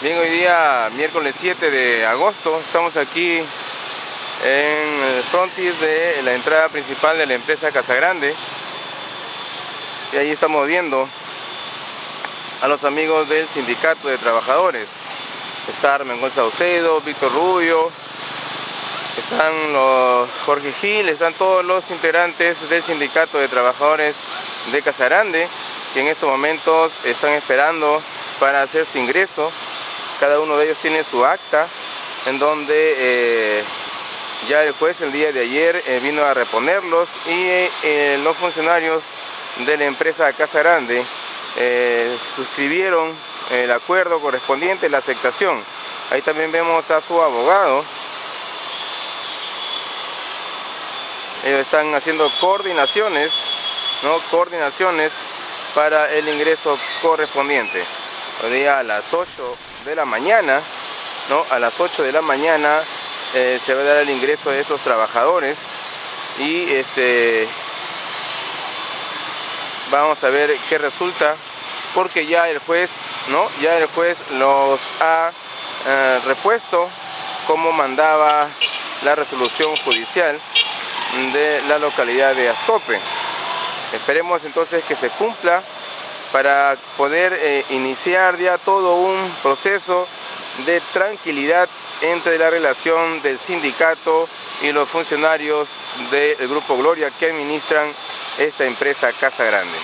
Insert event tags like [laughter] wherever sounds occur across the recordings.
Bien, hoy día, miércoles 7 de agosto, estamos aquí en el frontis de la entrada principal de la empresa Casa Grande. Y ahí estamos viendo a los amigos del sindicato de trabajadores. Está Armengol Saucedo, Víctor Rubio, están los Jorge Gil, están todos los integrantes del sindicato de trabajadores de Casa Grande, que en estos momentos están esperando para hacer su ingreso cada uno de ellos tiene su acta en donde eh, ya el juez el día de ayer eh, vino a reponerlos y eh, los funcionarios de la empresa Casa Grande suscribieron el acuerdo correspondiente, la aceptación. Ahí también vemos a su abogado. Ellos están haciendo coordinaciones, ¿no? coordinaciones para el ingreso correspondiente. Hoy día a las 8 de la mañana, ¿no? A las 8 de la mañana eh, se va a dar el ingreso de estos trabajadores y este vamos a ver qué resulta porque ya el juez no ya el juez los ha eh, repuesto como mandaba la resolución judicial de la localidad de Astope esperemos entonces que se cumpla para poder eh, iniciar ya todo un proceso de tranquilidad entre la relación del sindicato y los funcionarios del Grupo Gloria que administran esta empresa Casa Grande.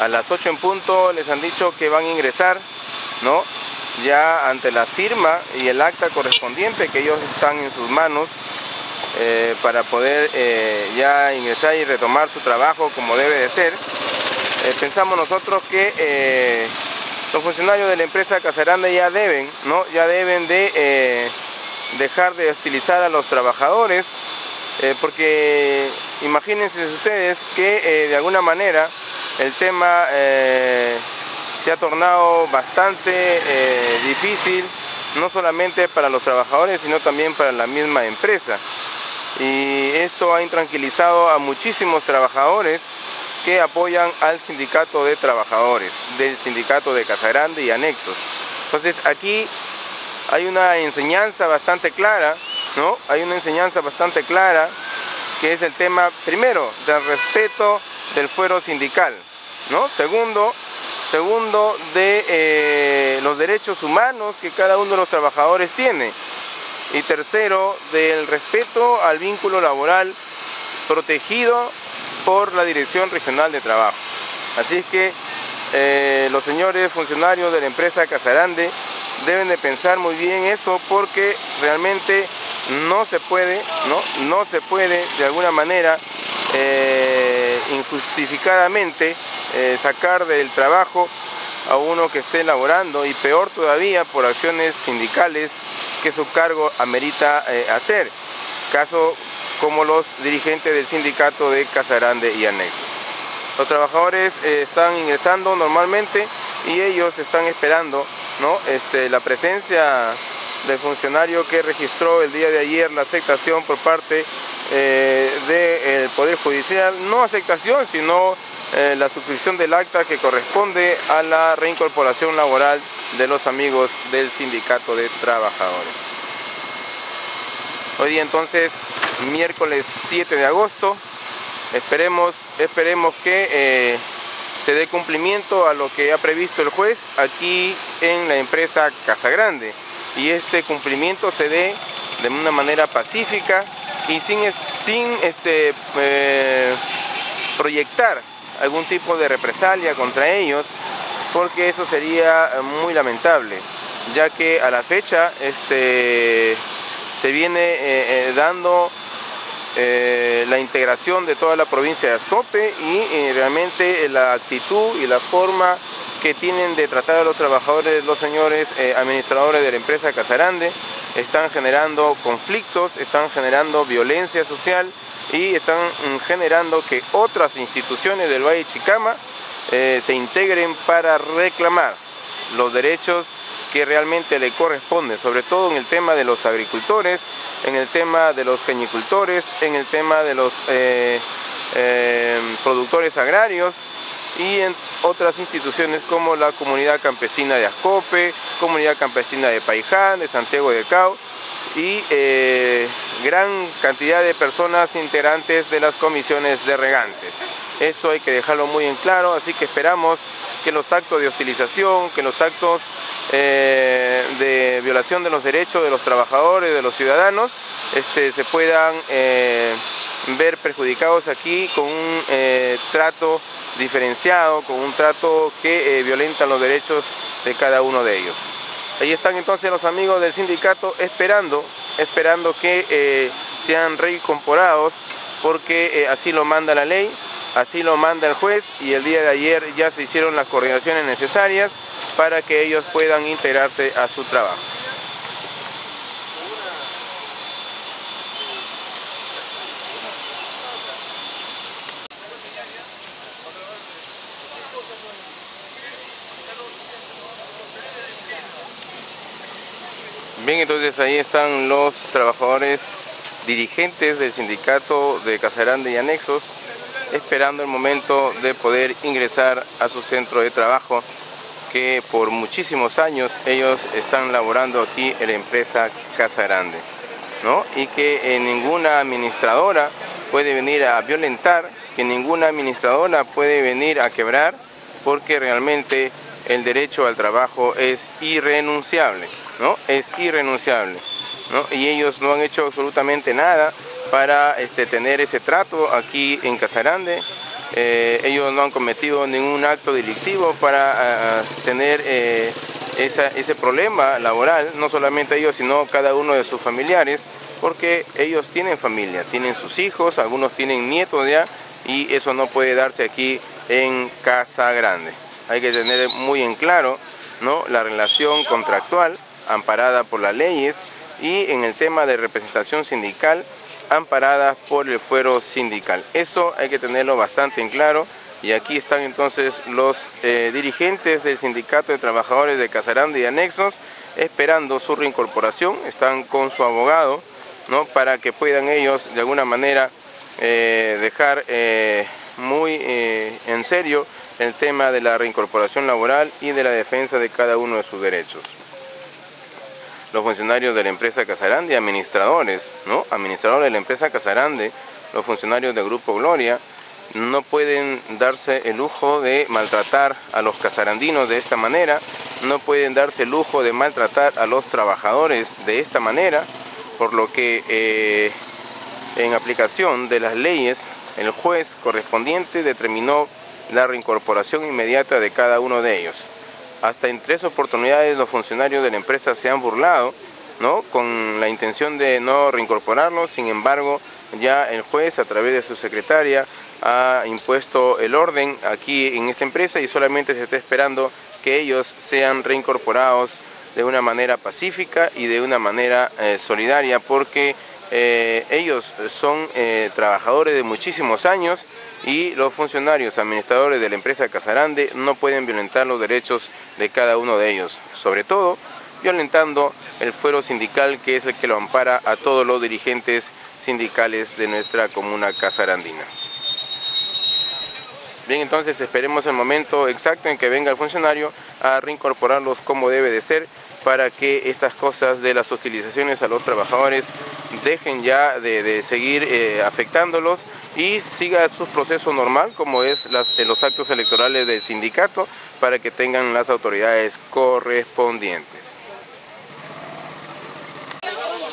A las 8 en punto les han dicho que van a ingresar, ¿no? Ya ante la firma y el acta correspondiente que ellos están en sus manos, eh, para poder eh, ya ingresar y retomar su trabajo como debe de ser. Eh, pensamos nosotros que los funcionarios de la empresa Casaranda ya deben, ¿no? ya deben de dejar de hostilizar a los trabajadores, porque imagínense ustedes que de alguna manera el tema se ha tornado bastante difícil, no solamente para los trabajadores, sino también para la misma empresa y esto ha intranquilizado a muchísimos trabajadores que apoyan al sindicato de trabajadores, del sindicato de Casagrande y anexos. Entonces aquí hay una enseñanza bastante clara, ¿no? Hay una enseñanza bastante clara que es el tema, primero, del respeto del fuero sindical, ¿no? Segundo, segundo de eh, los derechos humanos que cada uno de los trabajadores tiene y tercero, del respeto al vínculo laboral protegido por la Dirección Regional de Trabajo. Así es que eh, los señores funcionarios de la empresa Casarande deben de pensar muy bien eso porque realmente no se puede, no, no se puede de alguna manera eh, injustificadamente eh, sacar del trabajo a uno que esté laborando y peor todavía por acciones sindicales que su cargo amerita eh, hacer, caso como los dirigentes del sindicato de Casarande y Anexos. Los trabajadores eh, están ingresando normalmente y ellos están esperando ¿no? este, la presencia del funcionario que registró el día de ayer la aceptación por parte eh, del Poder Judicial, no aceptación, sino la suscripción del acta que corresponde a la reincorporación laboral de los amigos del Sindicato de Trabajadores. Hoy entonces, miércoles 7 de agosto, esperemos, esperemos que eh, se dé cumplimiento a lo que ha previsto el juez aquí en la empresa Casa Grande y este cumplimiento se dé de una manera pacífica y sin, sin este, eh, proyectar algún tipo de represalia contra ellos porque eso sería eh, muy lamentable, ya que a la fecha este, se viene eh, eh, dando la integración de toda la provincia de Ascope y realmente la actitud y la forma que tienen de tratar a los trabajadores, los señores administradores de la empresa Casarande, están generando conflictos, están generando violencia social y están mm, generando que otras instituciones del Valle Chicama eh, se integren para reclamar los derechos que realmente le corresponden, sobre todo en el tema de los agricultores, en el tema de los cañicultores, en el tema de los eh, eh, productores agrarios y en otras instituciones como la comunidad campesina de Ascope, comunidad campesina de Paiján, de Santiago de Cao y eh, gran cantidad de personas integrantes de las comisiones de regantes. Eso hay que dejarlo muy en claro, así que esperamos que los actos de hostilización, que los actos eh, de violación de los derechos de los trabajadores, de los ciudadanos, este, se puedan eh, ver perjudicados aquí con un trato diferenciado, con un trato que violenta los derechos de cada uno de ellos. Ahí están entonces los amigos del sindicato esperando, esperando que eh, sean reincorporados porque eh, así lo manda la ley, así lo manda el juez y el día de ayer ya se hicieron las coordinaciones necesarias para que ellos puedan integrarse a su trabajo. Bien, entonces ahí están los trabajadores dirigentes del sindicato de Casarande y anexos esperando el momento de poder ingresar a su centro de trabajo que por muchísimos años ellos están laborando aquí en la empresa Casarande ¿no? y que ninguna administradora puede venir a violentar, que ninguna administradora puede venir a quebrar porque realmente el derecho al trabajo es irrenunciable. ¿No? es irrenunciable. Y ellos no han hecho absolutamente nada para este, tener ese trato aquí en Casarande. Eh, ellos no han cometido ningún acto delictivo para tener eh, ese problema laboral, no solamente ellos, sino cada uno de sus familiares, porque ellos tienen familia, tienen sus hijos, algunos tienen nietos ya, y eso no puede darse aquí en Casa Grande. Hay que tener muy en claro ¿no? la relación contractual amparada por las leyes y en el tema de representación sindical amparada por el fuero sindical. Eso hay que tenerlo bastante en claro y aquí están entonces los eh, dirigentes del Sindicato de Trabajadores de Casarande y Anexos esperando su reincorporación, están con su abogado ¿no? para que puedan ellos de alguna manera eh, dejar eh, muy en serio el tema de la reincorporación laboral y de la defensa de cada uno de sus derechos los funcionarios de la empresa Casarande, administradores, ¿no? Administradores de la empresa Casarande, los funcionarios del Grupo Gloria, no pueden darse el lujo de maltratar a los casarandinos de esta manera, no pueden darse el lujo de maltratar a los trabajadores de esta manera, por lo que eh, en aplicación de las leyes, el juez correspondiente determinó la reincorporación inmediata de cada uno de ellos. Hasta en tres oportunidades los funcionarios de la empresa se han burlado, ¿no? con la intención de no reincorporarlos, sin embargo, ya el juez a través de su secretaria ha impuesto el orden aquí en esta empresa y solamente se está esperando que ellos sean reincorporados de una manera pacífica y de una manera eh, solidaria porque eh, ellos son eh, trabajadores de muchísimos años y los funcionarios administradores de la empresa Casarande no pueden violentar los derechos de cada uno de ellos, sobre todo violentando el fuero sindical que es el que lo ampara a todos los dirigentes sindicales de nuestra comuna casarandina. Bien, entonces esperemos el momento exacto en que venga el funcionario a reincorporarlos como debe de ser para que estas cosas de las hostilizaciones a los trabajadores dejen ya de, seguir eh, afectándolos y siga su proceso normal como es eh, los actos electorales del sindicato para que tengan las autoridades correspondientes.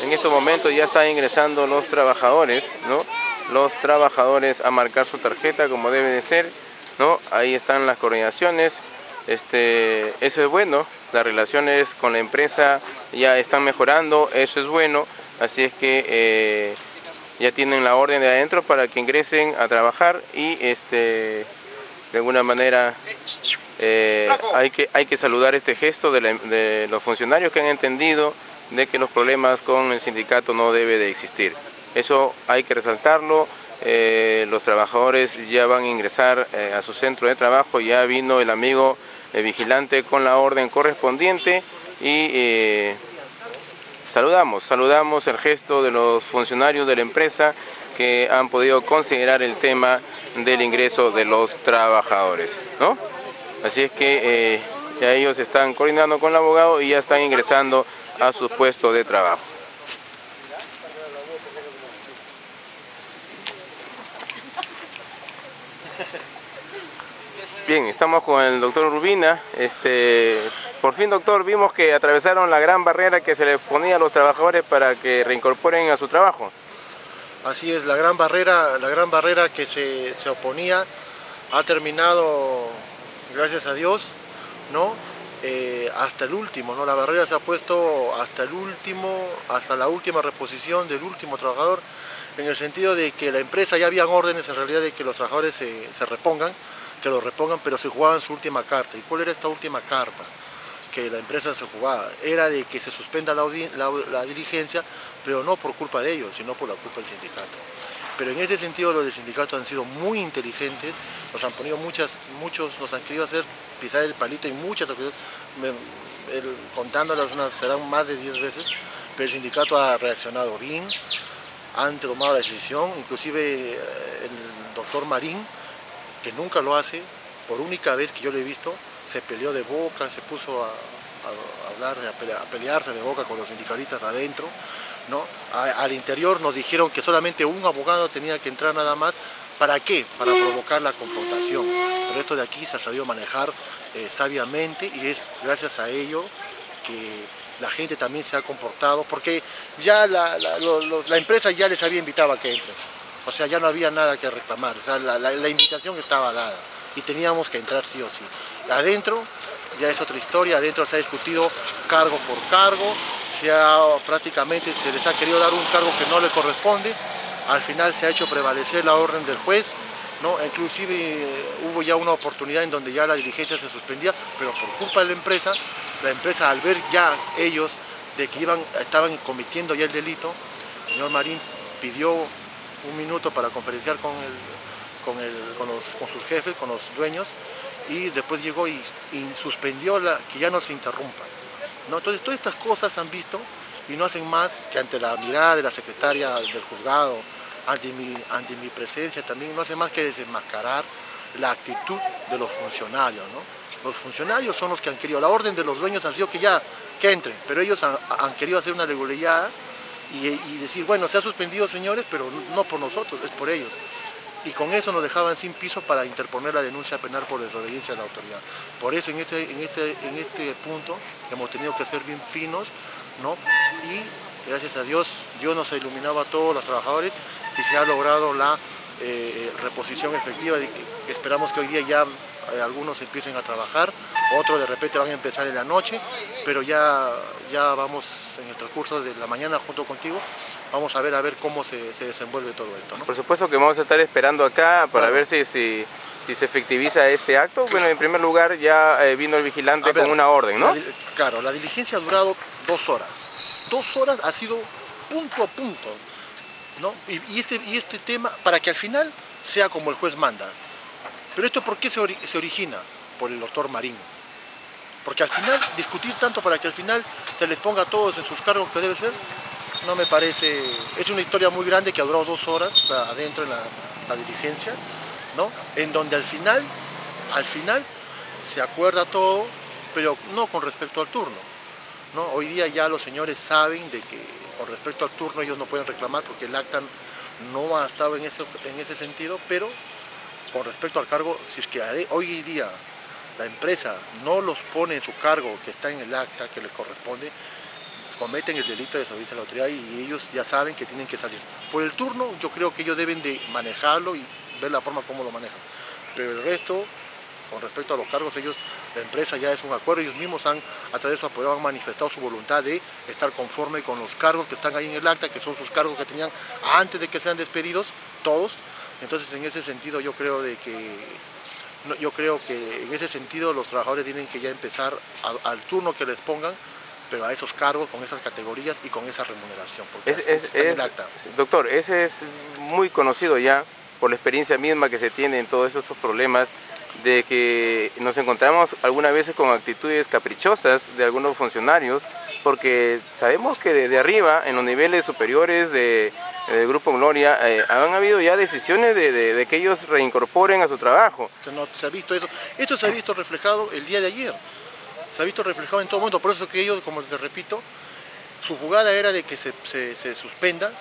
En estos momentos ya están ingresando los trabajadores, ¿no? los trabajadores a marcar su tarjeta como debe de ser, ¿no? ahí están las coordinaciones, este, eso es bueno, las relaciones con la empresa ya están mejorando, eso es bueno, así es que eh, ya tienen la orden de adentro para que ingresen a trabajar y este, de alguna manera eh, hay, que, hay que saludar este gesto de, los funcionarios que han entendido de que los problemas con el sindicato no debe de existir. Eso hay que resaltarlo, eh, los trabajadores ya van a ingresar a su centro de trabajo, ya vino el amigo vigilante con la orden correspondiente y eh, saludamos, saludamos el gesto de los funcionarios de la empresa que han podido considerar el tema del ingreso de los trabajadores, ¿no? Así es que eh, ya ellos están coordinando con el abogado y ya están ingresando a sus puestos de trabajo. Bien, estamos con el doctor Rubina. Este, por fin, doctor, vimos que atravesaron la gran barrera que se les ponía a los trabajadores para que reincorporen a su trabajo. Así es, la gran barrera, la gran barrera que se, se oponía ha terminado, gracias a Dios, ¿no? Eh, hasta el último, ¿no? La barrera se ha puesto hasta el último, hasta la última reposición del último trabajador, en el sentido de que la empresa ya habían órdenes en realidad de que los trabajadores se, se repongan, que lo repongan, pero se jugaban su última carta. ¿Y cuál era esta última carta? Que la empresa se jugaba. Era de que se suspenda la, la, diligencia, pero no por culpa de ellos, sino por la culpa del sindicato. Pero en ese sentido los del sindicato han sido muy inteligentes, nos han ponido muchas, muchos, nos han querido hacer pisar el palito en muchas contándolas unas, serán más de 10 veces, pero el sindicato ha reaccionado bien, han tomado la decisión, inclusive eh, el doctor Marín que nunca lo hace, por única vez que yo lo he visto, se peleó de boca, se puso a, hablar, a, pelearse de boca con los sindicalistas adentro. ¿no? al interior nos dijeron que solamente un abogado tenía que entrar nada más. ¿Para qué? Para provocar la confrontación. Pero esto de aquí se ha sabido manejar eh, sabiamente y es gracias a ello que la gente también se ha comportado, porque ya la, la empresa ya les había invitado a que entren. O sea, ya no había nada que reclamar, o sea, la, invitación estaba dada y teníamos que entrar sí o sí. Adentro ya es otra historia, adentro se ha discutido cargo por cargo, se ha, prácticamente se les ha querido dar un cargo que no le corresponde, al final se ha hecho prevalecer la orden del juez, ¿no? inclusive eh, hubo ya una oportunidad en donde ya la diligencia se suspendía, pero por culpa de la empresa, la empresa al ver ya ellos de que iban, estaban cometiendo ya el delito, el señor Marín pidió un minuto para conferenciar con, con, sus jefes, con los dueños, y después llegó y, suspendió la, que ya no se interrumpa. ¿no? Entonces todas estas cosas han visto y no hacen más que ante la mirada de la secretaria del juzgado, ante mi, ante mi presencia también, no hace más que desenmascarar la actitud de los funcionarios. Los funcionarios son los que han querido, la orden de los dueños ha sido que ya, que entren, pero ellos han, han querido hacer una regularidad y, decir, bueno, se ha suspendido señores, pero no por nosotros, es por ellos. Y con eso nos dejaban sin piso para interponer la denuncia penal por desobediencia a la autoridad. Por eso en este, en este, en este punto hemos tenido que ser bien finos, ¿no? Y gracias a Dios, Dios nos ha iluminado a todos los trabajadores y se ha logrado la eh, reposición efectiva. esperamos que hoy día ya eh, algunos empiecen a trabajar, otros de repente van a empezar en la noche, pero ya, ya vamos en el transcurso de la mañana junto contigo, vamos a ver a ver cómo se, desenvuelve todo esto. Por supuesto que vamos a estar esperando acá para ver si, si, se efectiviza este acto. Bueno, en primer lugar ya eh, vino el vigilante con una orden, ¿no? claro, la diligencia ha durado dos horas. Dos horas ha sido punto a punto. ¿no? Y, este, y este tema, para que al final sea como el juez manda. Pero esto ¿por qué se, origina? Por el doctor Marín. Porque al final, discutir tanto para que al final se les ponga a todos en sus cargos que debe ser, no me parece... Es una historia muy grande que ha durado dos horas adentro en la, diligencia, ¿no? En donde al final, al final se acuerda todo, pero no con respecto al turno. ¿no? Hoy día ya los señores saben de que con respecto al turno ellos no pueden reclamar porque el acta no ha estado en ese, en ese sentido, pero con respecto al cargo, si es que hoy día la empresa no los pone en su cargo que está en el acta que les corresponde, cometen el delito de desobediencia a la autoridad y ellos ya saben que tienen que salir. Por el turno yo creo que ellos deben de manejarlo y ver la forma como lo manejan. Pero el resto, con respecto a los cargos, ellos, la empresa ya es un acuerdo, ellos mismos han, a través de su apoyo, han manifestado su voluntad de estar conforme con los cargos que están ahí en el acta, que son sus cargos que tenían antes de que sean despedidos, todos, entonces, en ese sentido, yo creo de que yo creo que en ese sentido los trabajadores tienen que ya empezar al turno que les pongan, pero a esos cargos, con esas categorías y con esa remuneración. doctor, ese es muy conocido ya por la experiencia misma que se tiene en todos estos problemas de que nos encontramos algunas veces con actitudes caprichosas de algunos funcionarios, porque sabemos que desde arriba, en los niveles superiores de del Grupo Gloria, eh, han habido ya decisiones de, que ellos reincorporen a su trabajo. Se, ha visto eso. Esto se ha visto reflejado el día de ayer. Se ha visto reflejado en todo momento. Por eso que ellos, como les repito, su jugada era de que se suspenda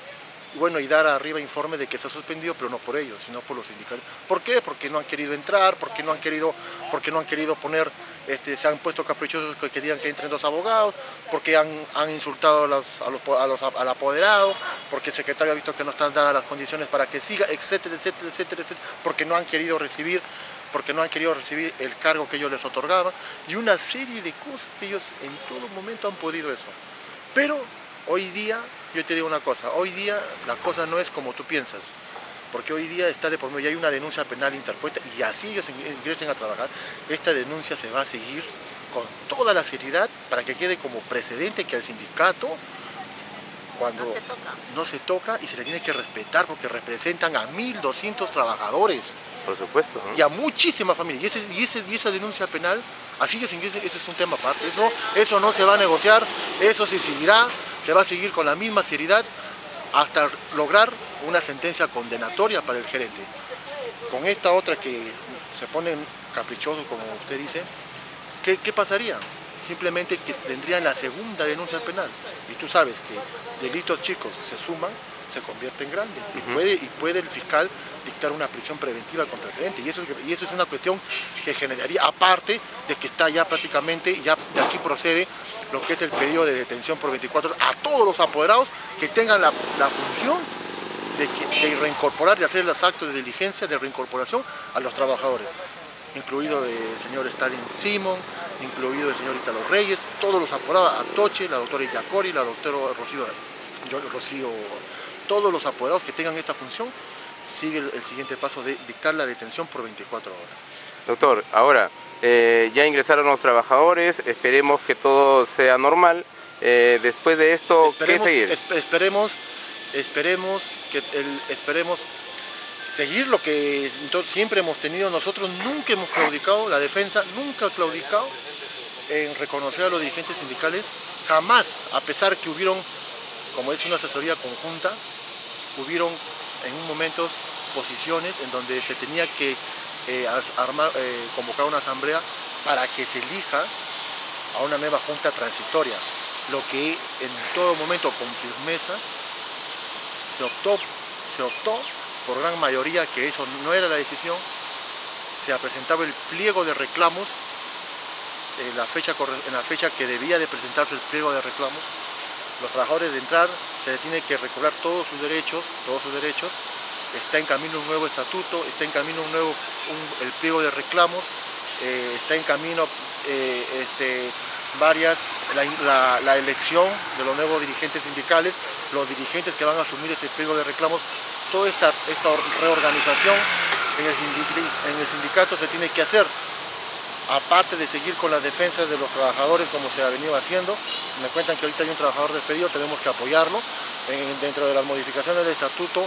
bueno, y dar arriba informe de que se ha suspendido, pero no por ellos, sino por los sindicatos. ¿Por qué? Porque no han querido entrar, porque no han querido, porque no han querido poner, este, se han puesto caprichosos que querían que entren dos abogados, porque han, han insultado a los, a los, al apoderado, porque el secretario ha visto que no están dadas las condiciones para que siga, etcétera, etcétera, etcétera, etcétera, porque no han querido recibir porque no han querido recibir el cargo que ellos les otorgaban y una serie de cosas ellos en todo momento han podido eso. Pero hoy día yo te digo una cosa, hoy día la cosa no es como tú piensas, porque hoy día está de por medio, ya hay una denuncia penal interpuesta y así ellos ingresen a trabajar, esta denuncia se va a seguir con toda la seriedad para que quede como precedente que al sindicato cuando no se toca, y se le tiene que respetar porque representan a 1.200 trabajadores. Por supuesto. Y a muchísimas familias. Y, ese, y, esa denuncia penal, así ellos ingresen, ese es un tema aparte. Eso, eso no se va a negociar, eso se seguirá se va a seguir con la misma seriedad hasta lograr una sentencia condenatoria para el gerente. Con esta otra que se pone caprichoso, como usted dice, ¿qué, pasaría? Simplemente que tendrían la segunda denuncia penal. Y tú sabes que delitos chicos se suman, se convierte en grande. Y, puede, y puede el fiscal dictar una prisión preventiva contra el gerente. Y eso, y eso es una cuestión que generaría, aparte de que está ya prácticamente, ya de aquí procede lo que es el pedido de detención por 24 horas a todos los apoderados que tengan la, función de, reincorporar y hacer los actos de diligencia de reincorporación a los trabajadores, incluido el señor Stalin Simon, incluido el señor Italo Reyes, todos los apoderados, Atoche, la doctora Yacori, la doctora Rocío, Rocío, todos los apoderados que tengan esta función, sigue el, el siguiente paso de dictar la detención por 24 horas. Doctor, ahora, eh, ya ingresaron los trabajadores, esperemos que todo sea normal. Eh, después de esto, ¿qué seguir? esperemos, esperemos, que el, esperemos seguir lo que siempre hemos tenido nosotros, nunca hemos claudicado, la defensa nunca ha claudicado en reconocer a los dirigentes sindicales, jamás, a pesar que hubieron, como es una asesoría conjunta, hubieron en un momento posiciones en donde se tenía que eh, eh, convocar una asamblea para que se elija a una nueva junta transitoria, lo que en todo momento con firmeza se optó, se optó por gran mayoría que eso no era la decisión, se presentaba el pliego de reclamos en la, fecha, en la fecha que debía de presentarse el pliego de reclamos, los trabajadores de entrar se tiene que recobrar todos sus derechos, todos sus derechos, está en camino un nuevo estatuto, está en camino un nuevo el pliego de reclamos, eh, está en camino eh, este, varias, la, elección de los nuevos dirigentes sindicales, los dirigentes que van a asumir este pliego de reclamos, toda esta, esta reorganización en el, en el sindicato se tiene que hacer aparte de seguir con las defensas de los trabajadores como se ha venido haciendo, me cuentan que ahorita hay un trabajador despedido, tenemos que apoyarlo. dentro de las modificaciones del estatuto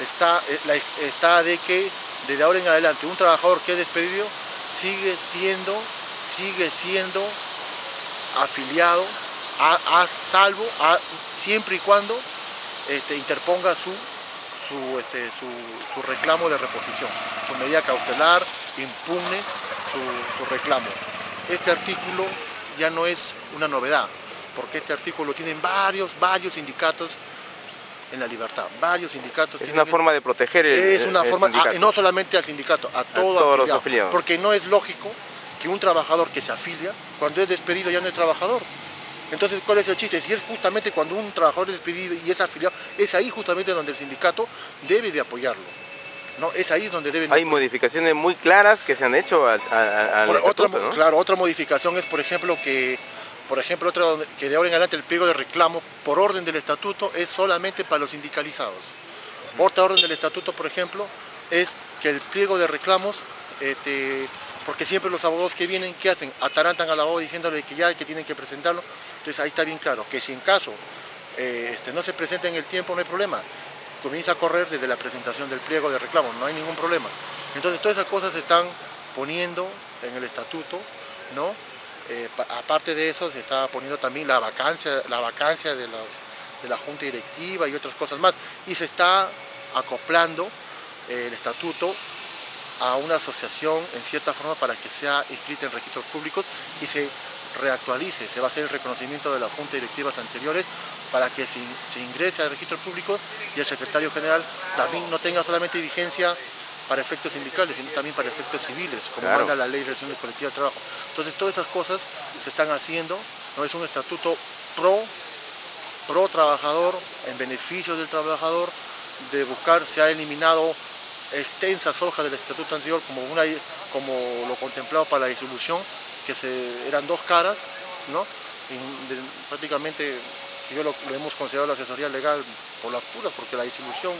está, eh, está de que desde ahora en adelante un trabajador que es despedido sigue siendo, sigue siendo afiliado a, salvo, siempre y cuando este, interponga su, su, este, su, reclamo de reposición, su medida cautelar, impugne su, su reclamo. Este artículo ya no es una novedad, porque este artículo tienen varios, varios sindicatos en la libertad. Varios sindicatos. Es una forma de proteger el Es una forma, ah, no solamente al sindicato, a, todos los afiliados. Porque no es lógico que un trabajador que se afilia, cuando es despedido ya no es trabajador. Entonces, ¿cuál es el chiste? Si es justamente cuando un trabajador es despedido y es afiliado, es ahí justamente donde el sindicato debe de apoyarlo. ¿No? Es ahí donde deben... Hay modificaciones muy claras que se han hecho al, otra, Claro, otra modificación es, por ejemplo, que por ejemplo, otra que de ahora en adelante el pliego de reclamo por orden del estatuto es solamente para los sindicalizados. Otra orden del estatuto, por ejemplo, es que el pliego de reclamos, este, porque siempre los abogados que vienen, ¿qué hacen? Atarantan al abogado diciéndole que ya que tienen que presentarlo. Entonces ahí está bien claro, que si en caso eh, este, no se presenta en el tiempo, no hay problema. Comienza a correr desde la presentación del pliego de reclamo, no hay ningún problema. Entonces todas esas cosas se están poniendo en el estatuto, ¿no? Eh, aparte de eso, se estaba poniendo también la vacancia, la vacancia de los, de la junta directiva y otras cosas más. Y se está acoplando el estatuto a una asociación en cierta forma para que sea inscrita en registros públicos y se reactualice, se va a hacer el reconocimiento de las juntas directivas anteriores para que se, ingrese a registros públicos y el secretario general también no tenga solamente vigencia para efectos sindicales, sino también para efectos civiles, como manda la ley de relaciones colectivas de trabajo. Entonces todas esas cosas se están haciendo, no es un estatuto pro, pro trabajador, en beneficio del trabajador, de buscar, se ha eliminado extensas hojas del estatuto anterior como, una, como lo contemplado para la disolución, que se, eran dos caras, ¿no? prácticamente yo lo, hemos considerado la asesoría legal por las puras, porque la disolución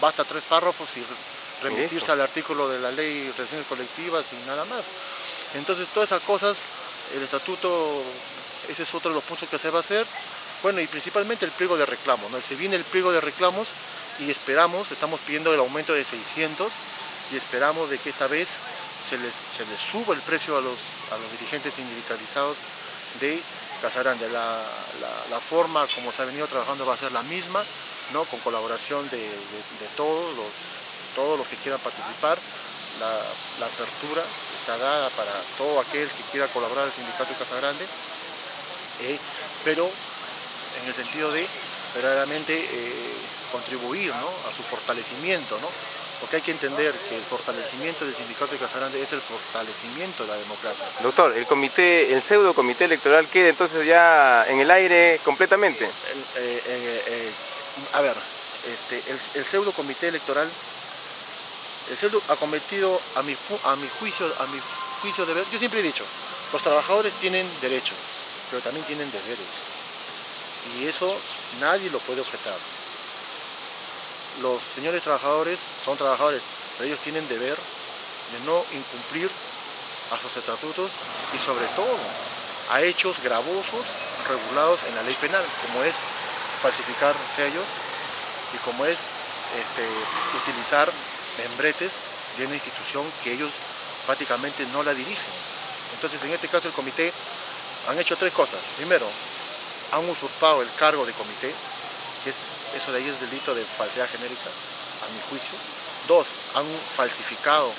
basta tres párrafos y remitirse al artículo de la ley de relaciones colectivas y nada más. Entonces todas esas cosas, el estatuto, ese es otro de los puntos que se va a hacer. Bueno, y principalmente el pliego de reclamos, ¿no? Se viene el pliego de reclamos y esperamos, estamos pidiendo el aumento de 600 y esperamos de que esta vez se les, se les suba el precio a los, a los dirigentes sindicalizados de Casarán. La, la, forma como se ha venido trabajando va a ser la misma, ¿no? con colaboración de, todos, los, todos los que quieran participar. La, apertura está dada para todo aquel que quiera colaborar al sindicato de Casagrande, eh, pero en el sentido de verdaderamente eh, contribuir a su fortalecimiento, ¿no? Porque hay que entender que el fortalecimiento del sindicato de Casagrande es el fortalecimiento de la democracia. Doctor, el comité, el pseudo comité electoral queda entonces ya en el aire completamente. Eh, eh, eh, a ver, este, el, pseudo comité electoral, el pseudo ha cometido a mi, a mi juicio, a mi juicio de ver, yo siempre he dicho, los trabajadores tienen derechos, pero también tienen deberes. Y eso nadie lo puede objetar los señores trabajadores son trabajadores, pero ellos tienen deber de no incumplir a sus estatutos y sobre todo a hechos gravosos regulados en la ley penal, como es falsificar sellos y como es este, utilizar membretes de una institución que ellos prácticamente no la dirigen. Entonces, en este caso, el comité han hecho tres cosas. Primero, han usurpado el cargo de comité, que es eso de ahí es delito de falsedad genérica, a mi juicio. Dos, han falsificado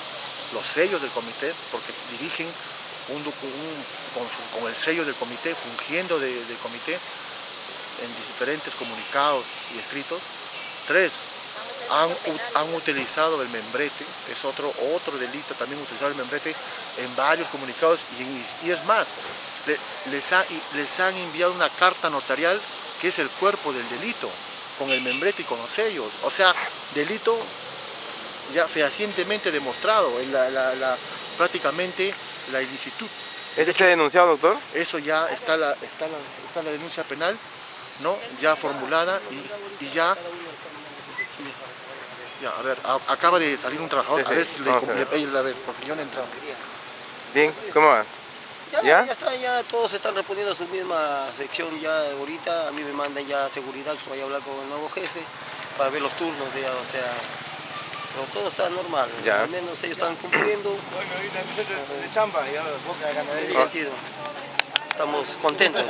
los sellos del comité porque dirigen un, con, el sello del comité, fungiendo de, comité en diferentes comunicados y escritos. Tres, han, utilizado el membrete, es otro, otro delito también utilizar el membrete en varios comunicados y, es más, les, les han enviado una carta notarial que es el cuerpo del delito con el membrete y con los sellos. O sea, delito ya fehacientemente demostrado, en la, prácticamente la ilicitud. ¿Ese se ha denunciado, doctor? Eso ya está la, está la, denuncia penal, ¿no? Ya formulada y, ya, ya... a ver, acaba de salir un trabajador, a ver si le, a ver, porque yo no he entrado. Bien, ¿cómo va? Ya, ya, está, ya todos están respondiendo a su misma sección ya ahorita. A mí me mandan ya seguridad que vaya a hablar con el nuevo jefe para ver los turnos, ya, o sea, pero todo está normal. Al menos ellos están cumpliendo. En ese sentido. Estamos contentos.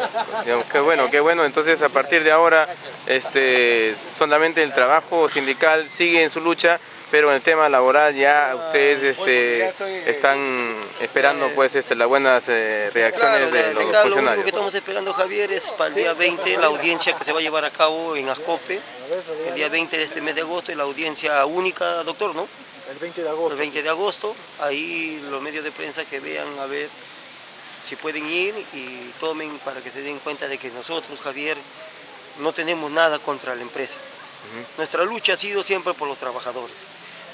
qué bueno, qué bueno. Entonces a partir de ahora este, solamente el trabajo sindical sigue en su lucha pero en el tema laboral ya ustedes este, están esperando pues este, las buenas eh, reacciones de, los funcionarios. Lo único que estamos esperando Javier es para el día 20 la audiencia que se va a llevar a cabo en Ascope, el día 20 de este mes de agosto, la audiencia única, doctor, ¿no? El 20 de agosto. El 20 de agosto, ahí los medios de prensa que vean a ver si pueden ir y tomen para que se den cuenta de que nosotros, Javier, no tenemos nada contra la empresa. Nuestra lucha ha sido siempre por los trabajadores.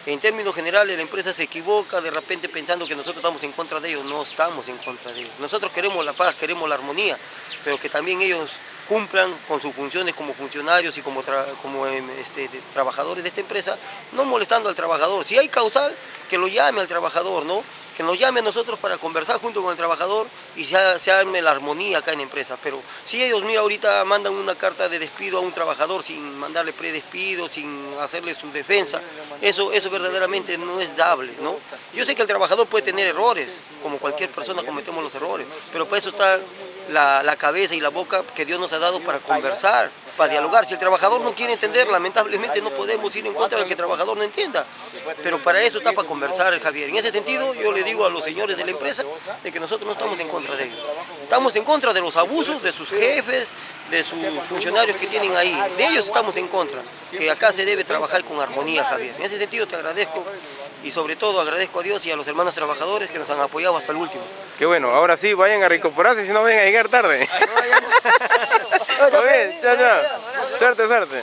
En términos generales, la empresa se equivoca de repente pensando que nosotros estamos en contra de ellos. No estamos en contra de ellos. Nosotros queremos la paz, queremos la armonía, pero que también ellos cumplan con sus funciones como funcionarios y como, como em, este, trabajadores de esta empresa, no molestando al trabajador. Si hay causal, que lo llame al trabajador, ¿no? que nos llame a nosotros para conversar junto con el trabajador y se, se arme la armonía acá en la empresa. Pero si ellos, mira, ahorita mandan una carta de despido a un trabajador sin mandarle predespido, sin hacerle su defensa, eso, eso verdaderamente no es dable, ¿no? Yo sé que el trabajador puede tener errores, como cualquier persona cometemos los errores, pero para eso está la, cabeza y la boca que Dios nos ha dado para conversar para dialogar. Si el trabajador no quiere entender, lamentablemente no podemos ir en contra del que el trabajador no entienda. Pero para eso está para conversar, Javier. En ese sentido, yo le digo a los señores de la empresa de que nosotros no estamos en contra de ellos. Estamos en contra de los abusos de sus jefes, de sus funcionarios que tienen ahí. De ellos estamos en contra. Que acá se debe trabajar con armonía, Javier. En ese sentido te agradezco y sobre todo agradezco a Dios y a los hermanos trabajadores que nos han apoyado hasta el último. Qué bueno, ahora sí, vayan a reincorporarse si no vayan a llegar tarde. [laughs] Muy bien, chao, chao. Suerte, suerte.